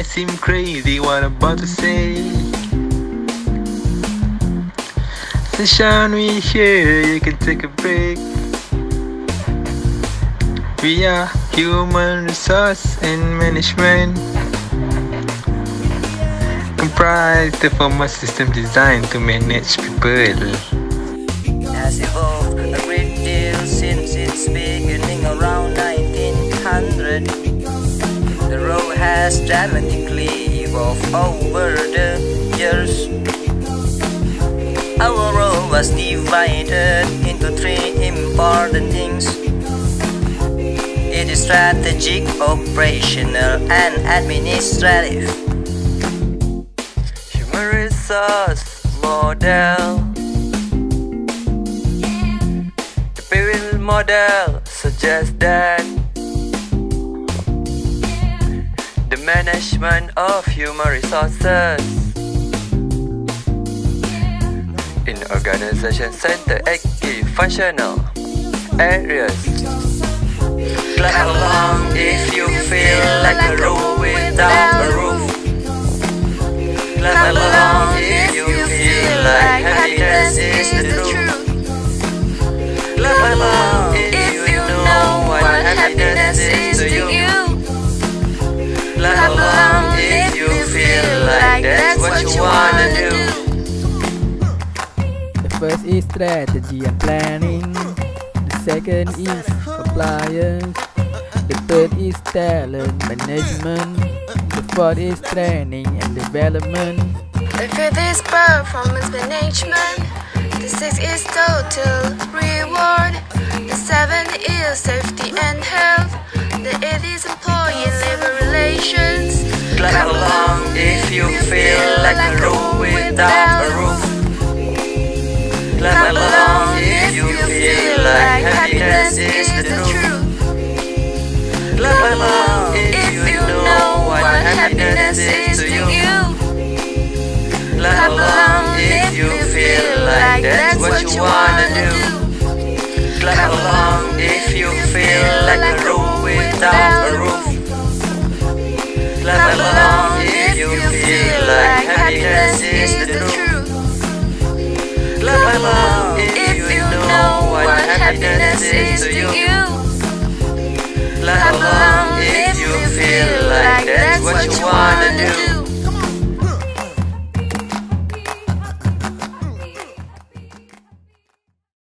might seem crazy what I'm about to say. Sunshine, we here, you can take a break. We are human resource and management comprised of a system designed to manage people. Has evolved a great deal since its beginning around 1900. Has dramatically evolved over the years. Our role was divided into three important things. It is strategic, operational, and administrative. Human resource model. The Pewil model suggests that management of human resources in organization center key functional areas. Clap along if you feel like a room without a roof. Clap along if you feel like happiness is what you wanna do. The first is strategy and planning. The second is compliance. The third is talent management. The fourth is training and development. The fifth is performance management. The sixth is total reward. The seventh is safety and health. Without a roof. Clap along if you feel like happiness is the truth. Clap along if you know what happiness is to you. Clap along if you feel like that's what you wanna do. Clap along if you feel like a room without happiness is the truth. Clap along if you know what happiness is to you. Clap along if you feel like that's what you wanna do.